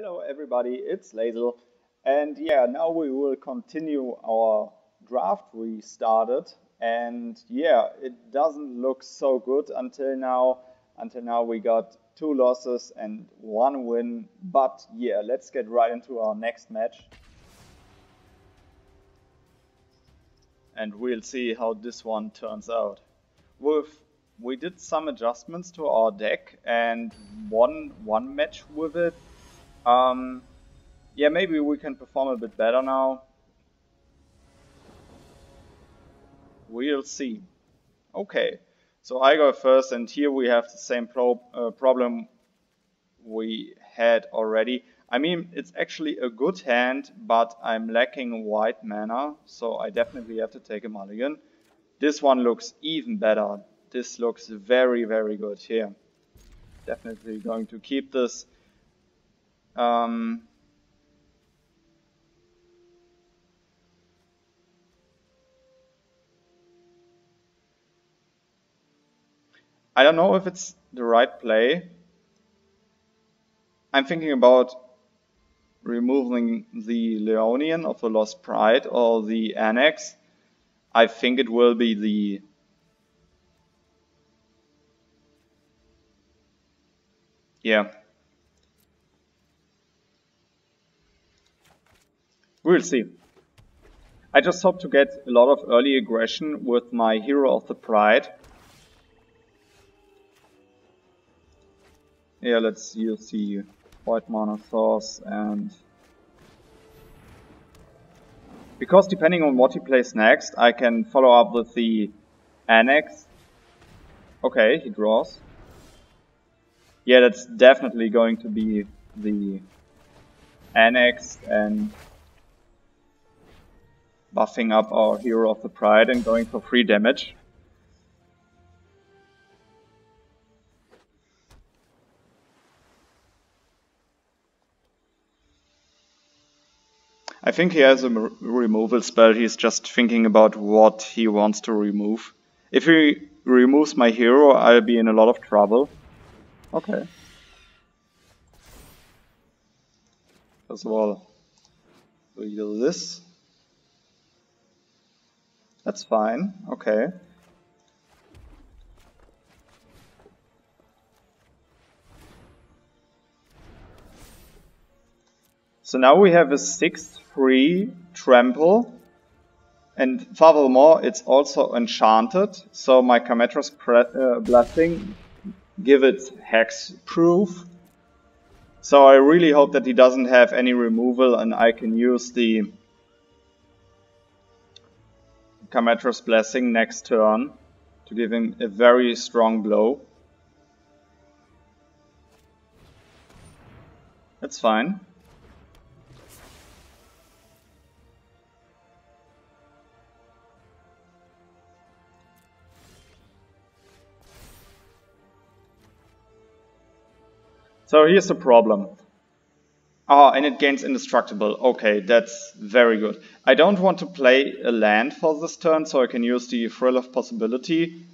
Hello everybody, it's Lazel. And yeah, now we will continue our draft we started. And yeah, it doesn't look so good until now. Until now we got two losses and one win. But yeah, let's get right into our next match. And we'll see how this one turns out. With we did some adjustments to our deck and won one match with it um, yeah, maybe we can perform a bit better now. We'll see. Okay, so I go first, and here we have the same pro uh, problem we had already. I mean, it's actually a good hand, but I'm lacking white mana, so I definitely have to take a mulligan. This one looks even better. This looks very, very good here. Definitely going to keep this. Um, I don't know if it's the right play. I'm thinking about removing the Leonin of the Lost Pride or the Annex. I think it will be the yeah We'll see. I just hope to get a lot of early aggression with my Hero of the Pride. Yeah, let's use the white mana source and... Because depending on what he plays next, I can follow up with the Annex. Okay, he draws. Yeah, that's definitely going to be the Annex and buffing up our Hero of the Pride and going for free damage. I think he has a removal spell, he's just thinking about what he wants to remove. If he removes my hero, I'll be in a lot of trouble. Okay. Of all, we do this. That's fine, okay. So now we have a 6-3 trample. And furthermore, it's also enchanted. So my Karametra's uh, Blessing give it hex proof. So I really hope that he doesn't have any removal and I can use the Karametra's Blessing next turn to give him a very strong blow. That's fine. So here's the problem. Oh, and it gains indestructible. Okay, that's very good. I don't want to play a land for this turn, so I can use the Thrill of Possibility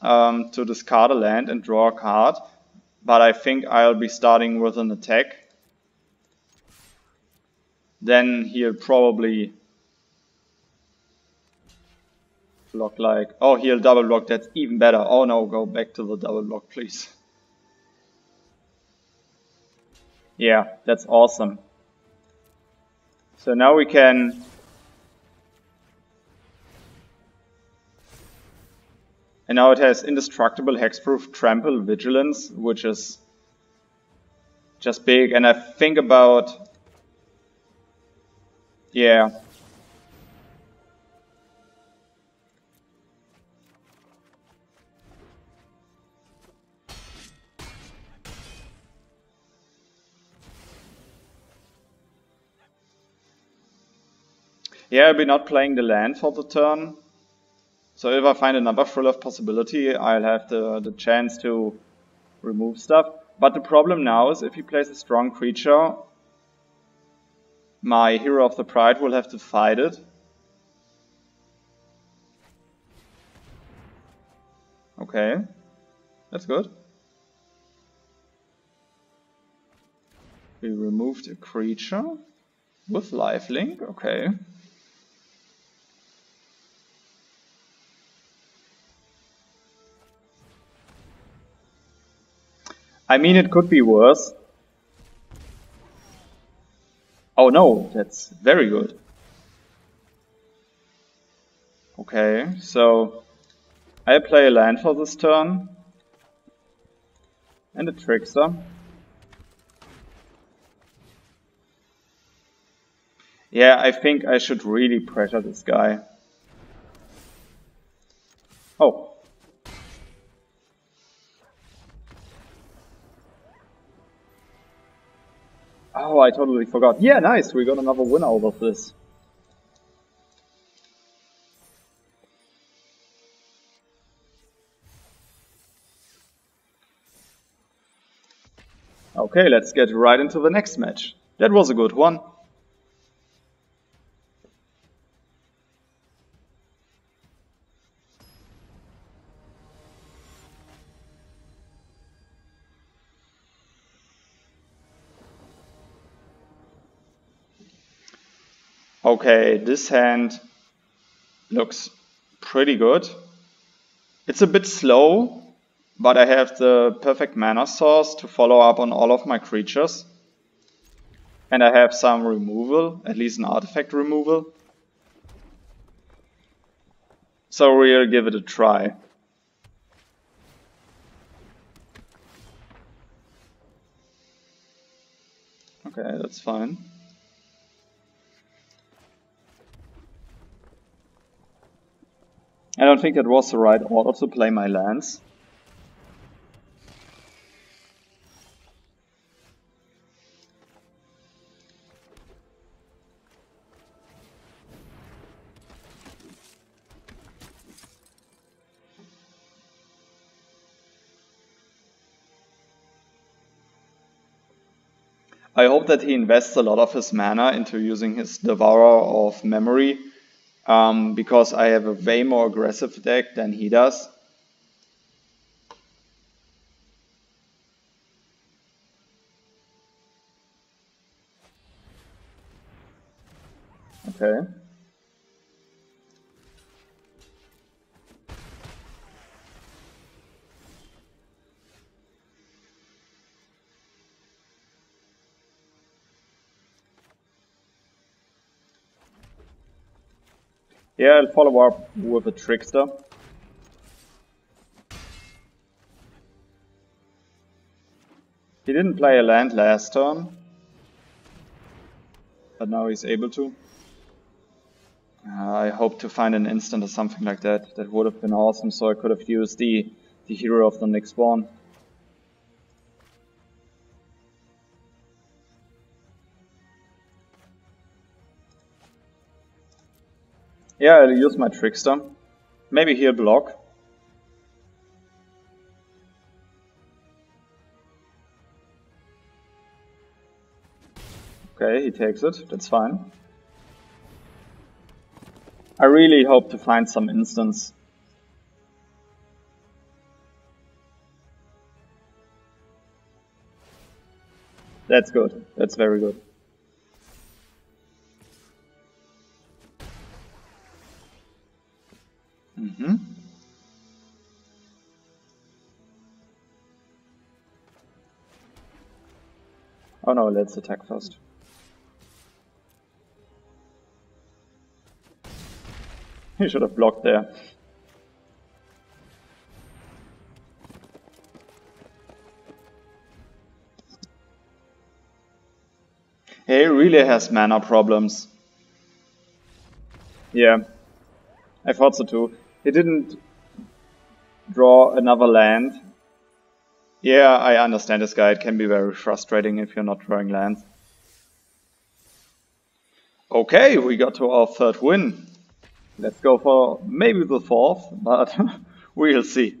um, to discard a land and draw a card. But I think I'll be starting with an attack. Then he'll probably block like... Oh, he'll double block, that's even better. Oh no, go back to the double block, please. Yeah, that's awesome. So now we can And now it has indestructible, hexproof, trample, vigilance, which is just big. And I think about, yeah, Yeah, I'll be not playing the land for the turn. So if I find another Thrill of Possibility, I'll have the, the chance to remove stuff. But the problem now is if he plays a strong creature, my Hero of the Pride will have to fight it. Okay, that's good. We removed a creature with lifelink, okay. I mean, it could be worse. Oh no, that's very good. Okay, so I play a land for this turn and a trickster. Yeah, I think I should really pressure this guy. Oh. Oh, I totally forgot. Yeah, nice, we got another win out of this. Okay, let's get right into the next match. That was a good one. Okay, this hand looks pretty good. It's a bit slow, but I have the perfect mana source to follow up on all of my creatures. And I have some removal, at least an artifact removal. So we'll give it a try. Okay, that's fine. I don't think that was the right order to play my lands. I hope that he invests a lot of his mana into using his Devourer of Memory, um, because I have a way more aggressive deck than he does. Okay. Yeah, I'll follow up with a Trickster. He didn't play a land last turn, but now he's able to. Uh, I hope to find an instant or something like that. That would have been awesome, so I could have used the, the hero of the Nyxborn. Yeah, I'll use my Trickster. Maybe he'll block. Okay, he takes it. That's fine. I really hope to find some instance. That's good. That's very good. Oh no, let's attack first. He should have blocked there. He really has mana problems. Yeah, I thought so too. He didn't draw another land. Yeah, I understand this guy. It can be very frustrating if you're not drawing lands. Okay, we got to our third win. Let's go for maybe the fourth, but we'll see.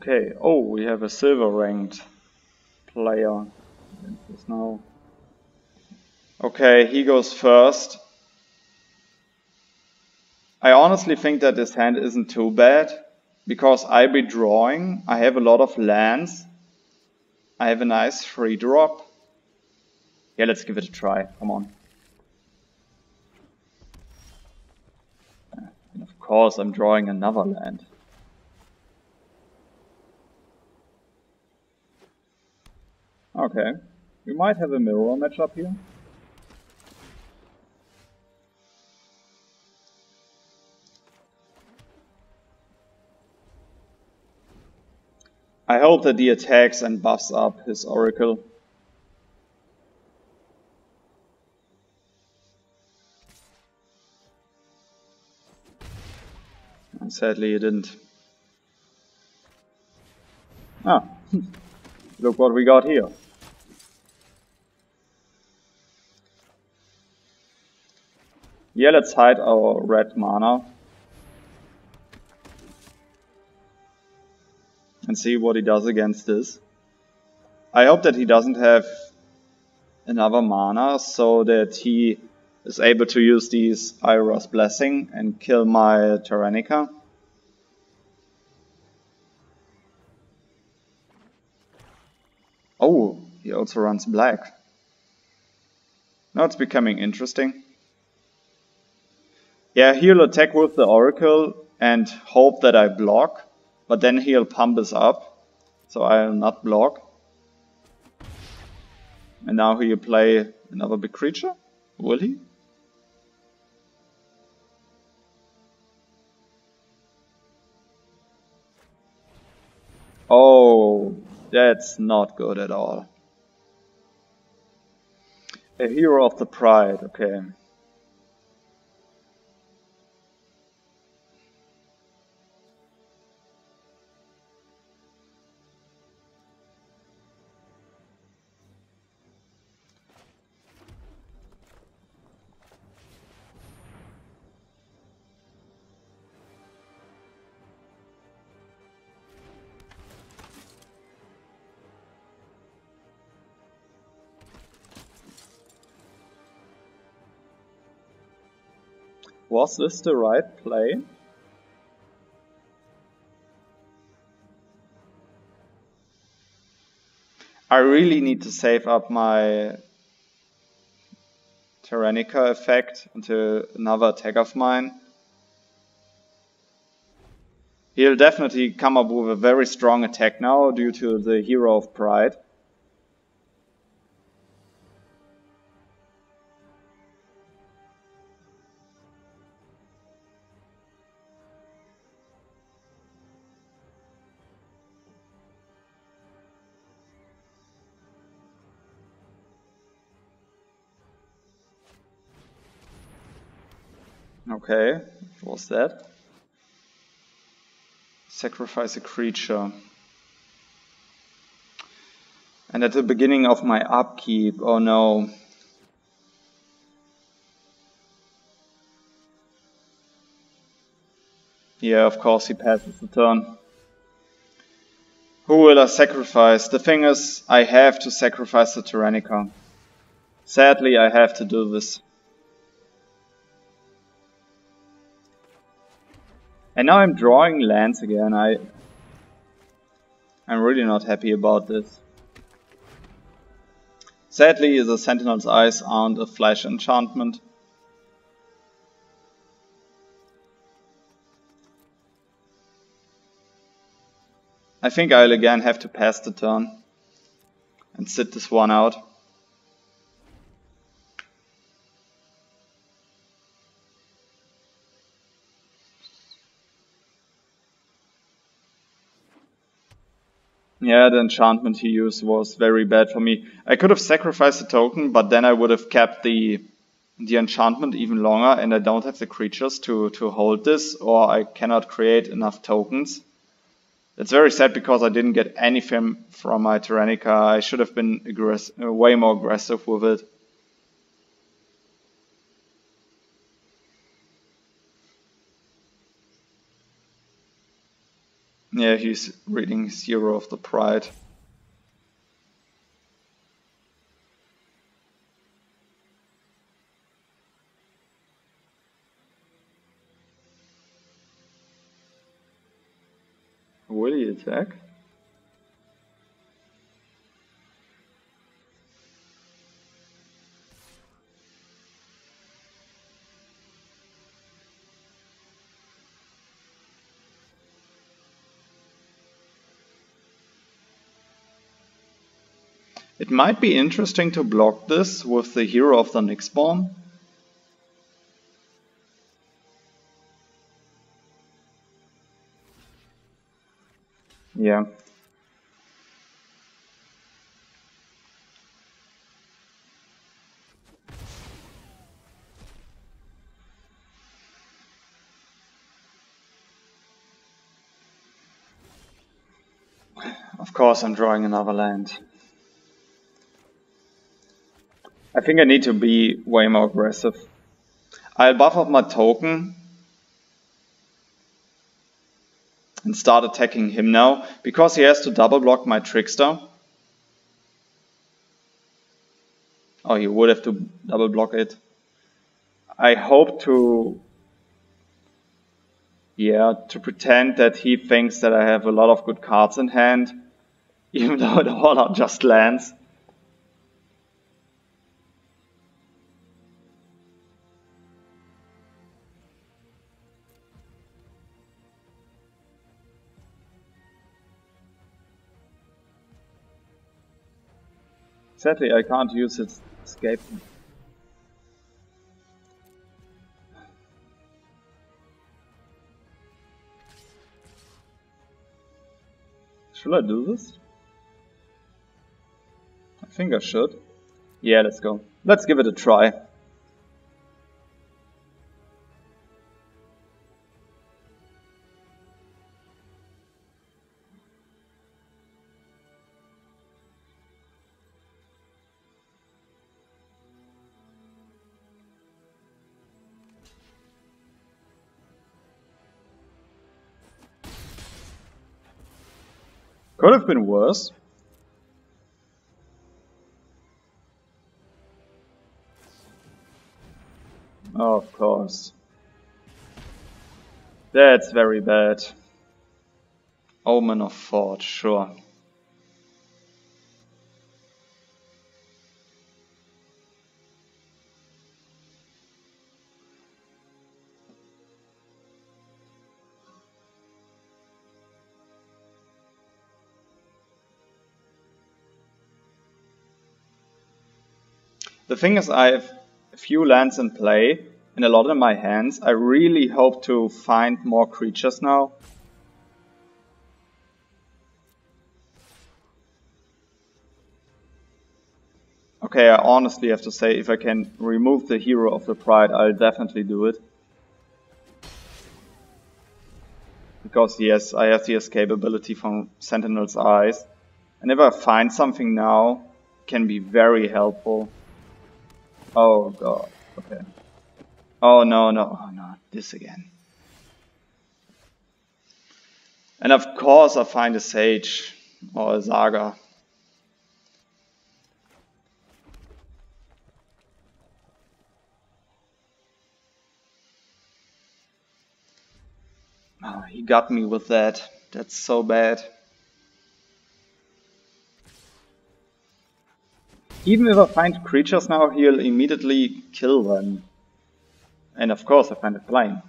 Okay, oh, we have a silver ranked player. now. Okay, he goes first. I honestly think that this hand isn't too bad because I'll be drawing. I have a lot of lands. I have a nice free drop. Yeah, let's give it a try. Come on. And of course, I'm drawing another land. Okay. We might have a mirror matchup here. I hope that he attacks and buffs up his Oracle. And sadly he didn't. Ah, look what we got here. Yeah, let's hide our red mana. And see what he does against this. I hope that he doesn't have another mana so that he is able to use these Iroas's Blessing and kill my Tyranitar. Oh, he also runs black. Now it's becoming interesting. Yeah, he'll attack with the Oracle and hope that I block, but then he'll pump us up, so I'll not block. And now he'll play another big creature? Will he? Oh, that's not good at all. A hero of the pride, okay. Was this the right play? I really need to save up my Tyranitar effect until another attack of mine. He'll definitely come up with a very strong attack now due to the Hero of Pride. Okay, what was that? Sacrifice a creature. And at the beginning of my upkeep, oh no. Yeah, of course he passes the turn. Who will I sacrifice? The thing is, I have to sacrifice the Tyranitar. Sadly, I have to do this. And now I'm drawing lands again. I, I'm really not happy about this. Sadly, the Sentinel's Eyes aren't a flash enchantment. I think I'll again have to pass the turn and sit this one out. Yeah, the enchantment he used was very bad for me. I could have sacrificed a token, but then I would have kept the the enchantment even longer, and I don't have the creatures to, to hold this, or I cannot create enough tokens. It's very sad because I didn't get anything from my Tyranitar. I should have been uh, way more aggressive with it. Yeah, he's reading Hero of the Pride. Will he attack? It might be interesting to block this with the hero of the Nyxborn. Yeah. Of course I'm drawing another land. I think I need to be way more aggressive. I'll buff up my token and start attacking him now because he has to double block my Trickster. Oh, he would have to double block it. I hope to, yeah, to pretend that he thinks that I have a lot of good cards in hand, even though it all are just lands. Sadly, I can't use its escape. Should I do this? I think I should. Yeah, let's go. Let's give it a try. Could have been worse. Oh, of course. That's very bad. Omen of Forge, sure. The thing is, I have a few lands in play and a lot in my hands. I really hope to find more creatures now. Okay, I honestly have to say, if I can remove the Hero of the Pride, I'll definitely do it. Because yes, I have the escape ability from Sentinel's Eyes. And if I find something now, can be very helpful. Oh god. Okay. Oh no, no, oh no, this again. And of course I find a Sage or a Saga. Oh, he got me with that. That's so bad. Even if I find creatures now, he'll immediately kill them. And of course I find it flying.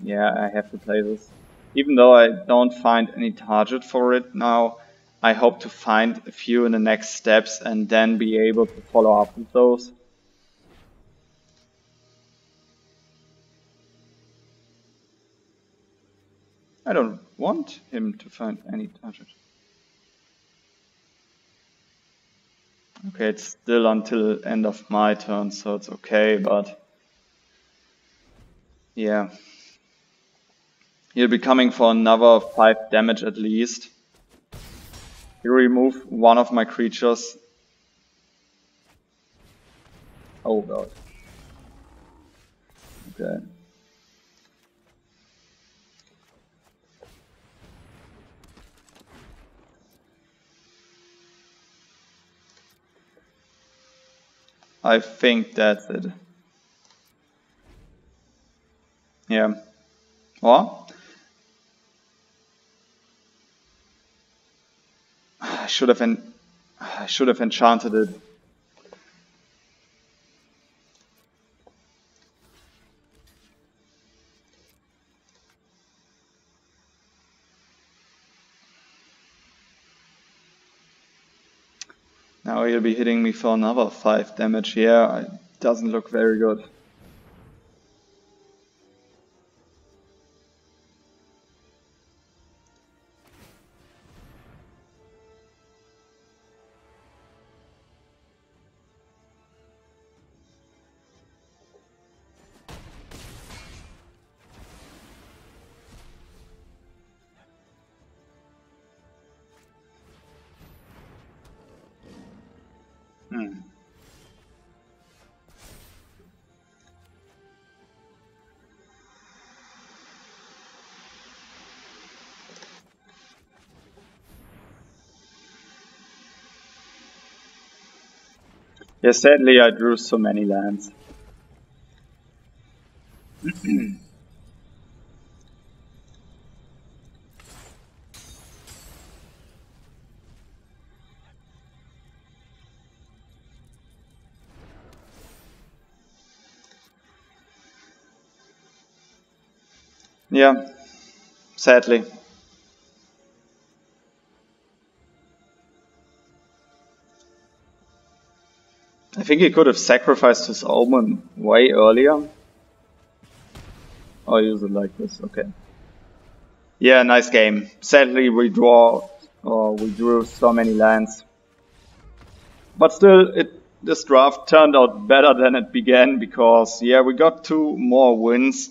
Yeah, I have to play this. Even though I don't find any target for it now, I hope to find a few in the next steps and then be able to follow up with those. I don't want him to find any target. Okay, it's still until end of my turn, so it's okay, but yeah. He'll be coming for another 5 damage at least. He remove one of my creatures. Oh god. Okay. I think that's it. Yeah. Or I should have en I should have enchanted it. Be hitting me for another 5 damage here. It doesn't look very good. Yeah, sadly I drew so many lands. Yeah, sadly. Think he could have sacrificed his omen way earlier. I'll use it like this, okay. Yeah, nice game. Sadly we draw, or we drew so many lands. But still, it this draft turned out better than it began because, yeah, we got two more wins.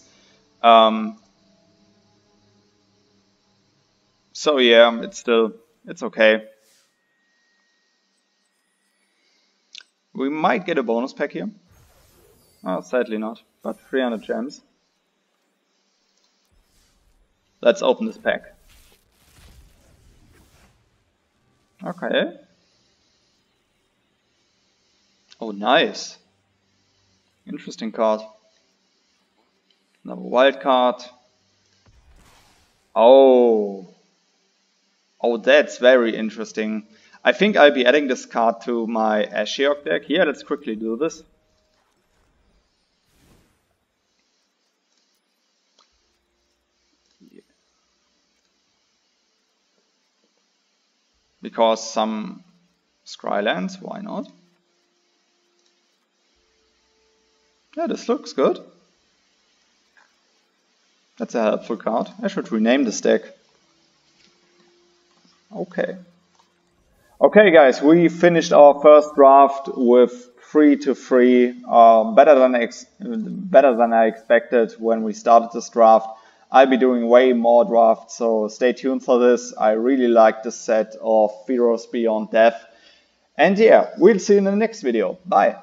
Um, so yeah, it's still, it's okay. We might get a bonus pack here. Oh, sadly not, but 300 gems. Let's open this pack. Okay. Oh, nice. Interesting card. Another wild card. Oh. Oh, that's very interesting. I think I'll be adding this card to my uh, Ashiok deck. Here, let's quickly do this. Because some Scrylands, why not? Yeah, this looks good. That's a helpful card. I should rename this deck. Okay. Okay, guys, we finished our first draft with three to three, uh, better than better than I expected when we started this draft. I'll be doing way more drafts, so stay tuned for this. I really like the set of Theros Beyond Death. And yeah, we'll see you in the next video. Bye.